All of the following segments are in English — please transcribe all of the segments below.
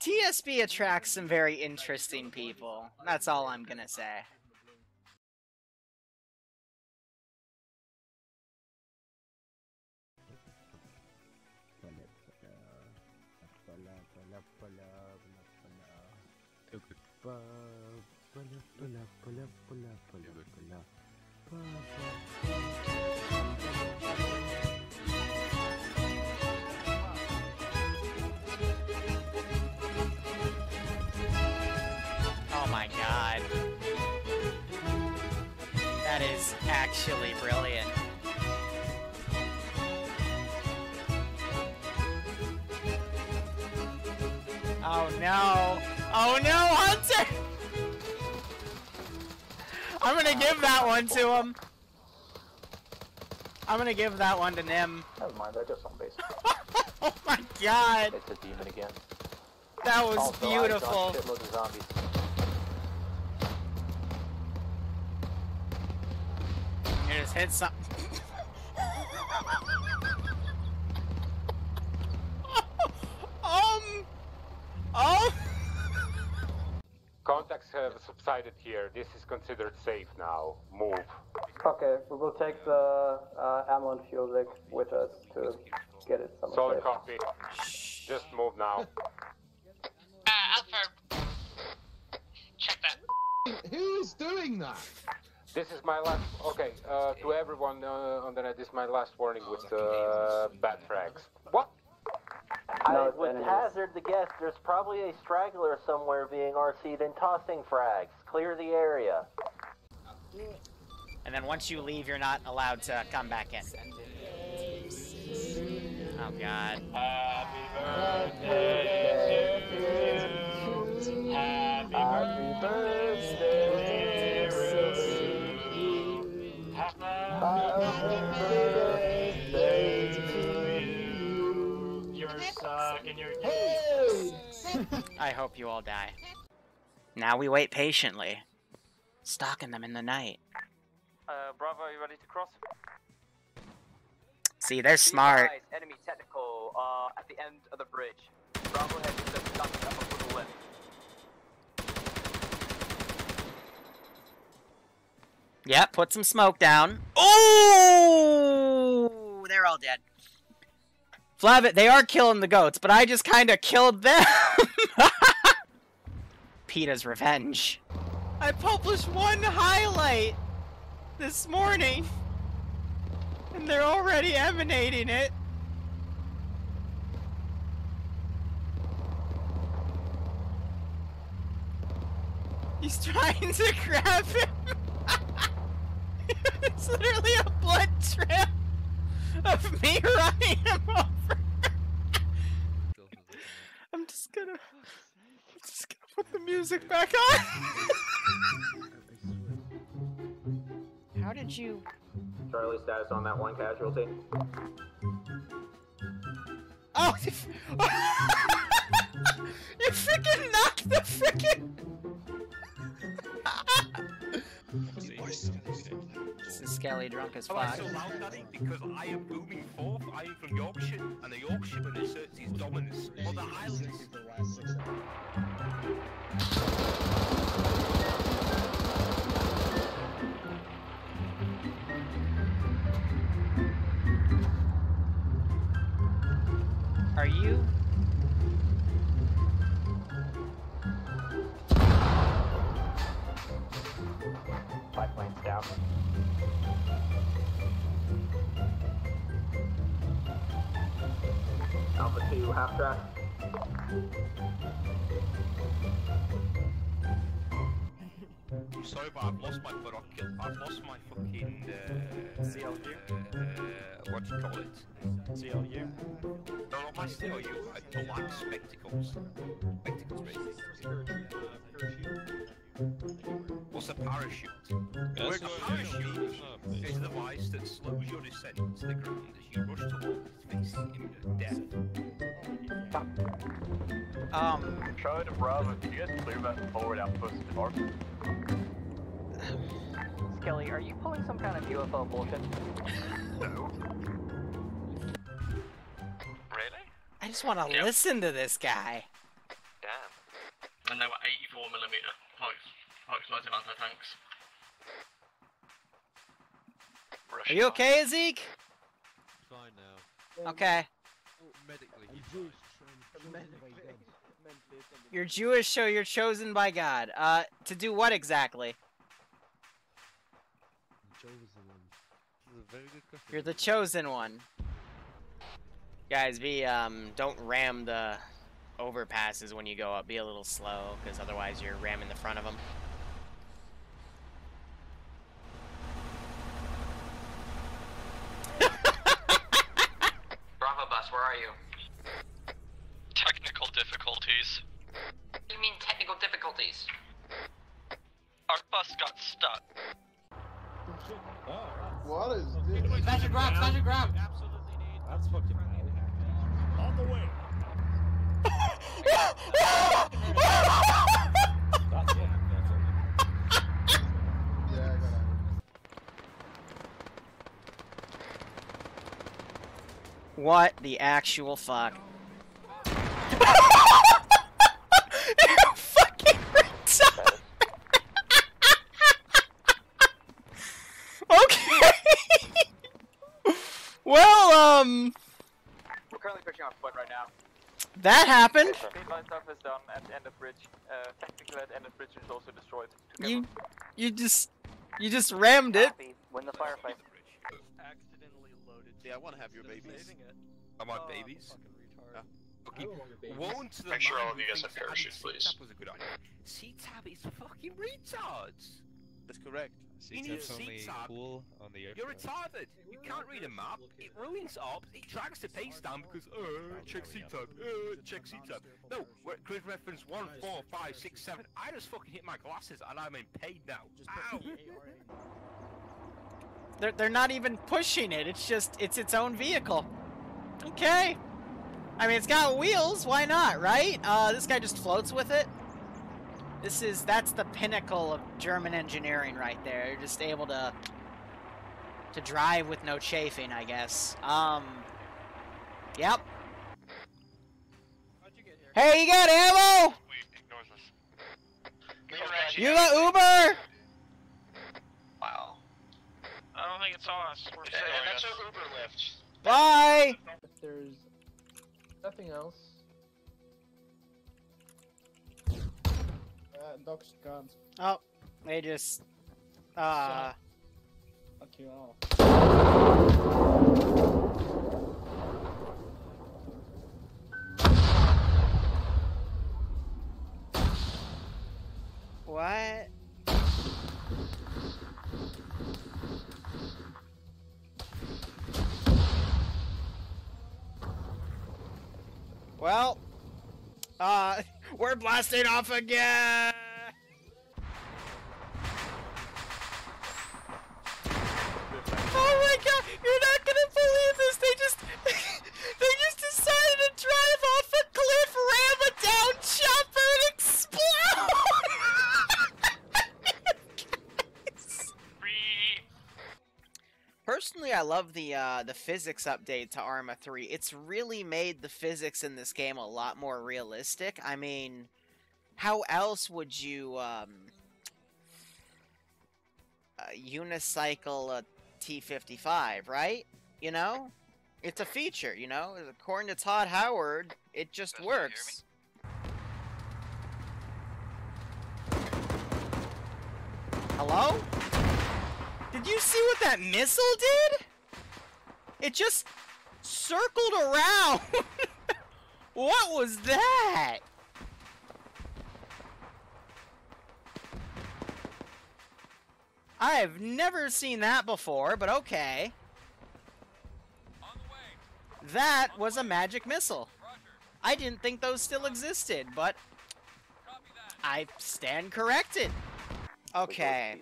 TSB attracts some very interesting people. That's all I'm gonna say. Is actually brilliant. Oh no! Oh no, Hunter! I'm gonna give that one to him. I'm gonna give that one to Nim. Never mind, I just just zombies. oh my god, It's a demon again. that was Also, beautiful. dodged shitloads of zombies. You just hit some. um. Um. Contacts have subsided here. This is considered safe now. Move. Okay, we will take the uh, ammo and fuel rig with us to get it somewhere Solid safe. copy. Just move now. Uh, Alpha. Check that. Who is doing that? This is my last. Okay, uh, to everyone uh, on the net, this is my last warning with uh, bad frags. What? No, I it's would enemies. hazard the guess there's probably a straggler somewhere being RC'd and tossing frags. Clear the area. And then once you leave, you're not allowed to come back in. Oh god. Happy birthday, sucking your I hope you all die. Now we wait patiently, stalking them in the night. Uh, Bravo, are you ready to cross? See, they're smart. Guys, enemy technical, uh, at the end of the bridge. Bravo has just stuck up a little left. Yep, put some smoke down. Oh, they're all dead. Flav, they are killing the goats, but I just kind of killed them. PETA's revenge. I published one highlight this morning, and they're already emanating it. He's trying to grab him. it's literally a blood trail of me running him over. I'm just gonna, I'm just gonna put the music back on. How did you? Charlie status on that one casualty. Oh, you, you freaking knocked the freaking. this is Skelly drunk as Oh, I fuck. so loud, Daddy, because I am booming forth. I am from Yorkshire, and the Yorkshireman asserts his dominance on the Highlands. Are you? Five planes down. 2, half track. I'm sorry, but I've lost my binocular. I've lost my fucking. Uh, CLU? Uh, what do you call it? CLU. No, not my CLU. I don't like spectacles. Spectacles, basically. What's a parachute? That's a parachute is a device that slows your descent to the ground as you rush towards facing imminent death. Um. Charlie to Bravo, can you guys clear that forward outpost to Mark? Skelly, are you pulling some kind of UFO bullshit? No. Really? I just want to listen to this guy. Damn. And they were 84 millimeter pipes, high explosive anti-tanks. Are you okay, Zeke? Fine now. Okay. Medically. You're Jewish, so you're chosen by God. Uh, to do what exactly? Chosen one. This is a very good question. You're the chosen one. Guys, be um, don't ram the overpasses when you go up. Be a little slow, because otherwise you're ramming the front of them. Bravo bus, where are you? Technical difficulties. What do you mean technical difficulties? Our bus got stuck. What is this? Smash your ground, smash your ground! That's fucking On the way. Yeah, I got it. What the actual fuck? you fucking retard! okay! well, um, We're currently pushing on foot right now. that happened. Main stuff is done at the end of bridge. Uh, technical at the end of bridge is also destroyed. You, you just, you just rammed it. Win the firefight. Accidentally. Yeah, I want to have your babies. Are my babies? Yeah. Okay. One to the Make sure all of you guys thinks have parachutes, please. C-tab was a good idea. C-tab is fucking retards. That's correct. You need C-tab. cool on the You're retarded. You can't read a map. It ruins ops. It drags the pace down because uh check C-tab. Uh check C-tab. No, we're at grid reference one, four, five, six, seven. I just fucking hit my glasses and I'm in pain now. Ow. They're, they're not even pushing it. It's just, it's its own vehicle. Okay. I mean, it's got wheels. Why not, right? Uh, this guy just floats with it. This is, that's the pinnacle of German engineering right there. You're just able to, to drive with no chafing, I guess. Um, yep. Hey, you got ammo? You got Uber? Wow. I don't think it's us. We're Yeah, that's our Uber lift. Bye. If there's nothing else. Uh, Doc's gone. Oh, they just, uh, Fuck you all. what? Well, uh, we're blasting off again. Personally, I love the uh, the physics update to Arma 3. It's really made the physics in this game a lot more realistic. I mean, how else would you um, uh, unicycle a T55, right? You know? It's a feature, you know? According to Todd Howard, it just works. Hello? Did you see what that missile did? It just circled around. what was that? I have never seen that before, but okay. That was a magic missile. I didn't think those still existed, but I stand corrected. Okay.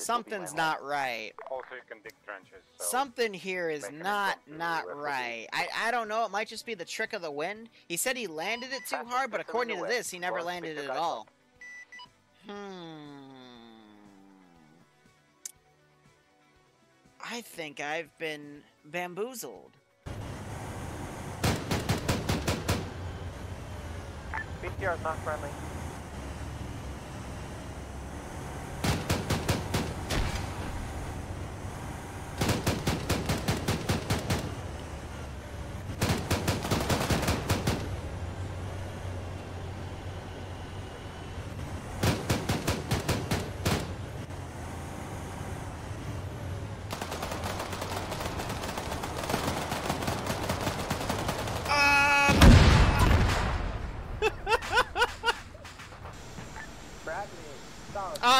These rocks here. Something's not right. Also, you can dig trenches. So Something here is not not right. I I don't know. It might just be the trick of the wind. He said he landed it too hard, but according to this, he never landed it at all. Hmm. I think I've been bamboozled. BTR is not friendly.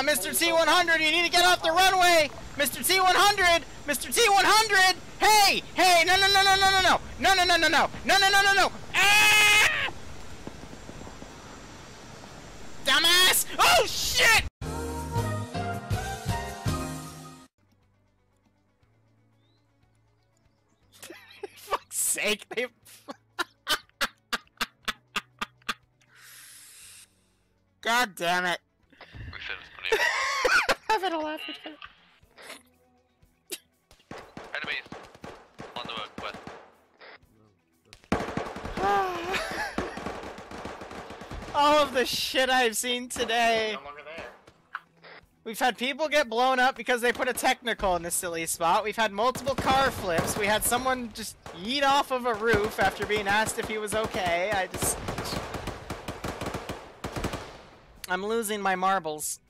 Uh, Mr. T100, you need to get off the runway! Mr. T100! Mr. T100! Hey! Hey! No, no, no, no, no, no, no! No, no, no, no, no! No, no, no, no, no! Ah! Dumbass! Oh, shit! fuck's sake, they... God damn it. I've had a laugh that. Enemies on the road west. All of the shit I've seen today. We've had people get blown up because they put a technical in a silly spot. We've had multiple car flips. We had someone just yeet off of a roof after being asked if he was okay. I just... I'm losing my marbles.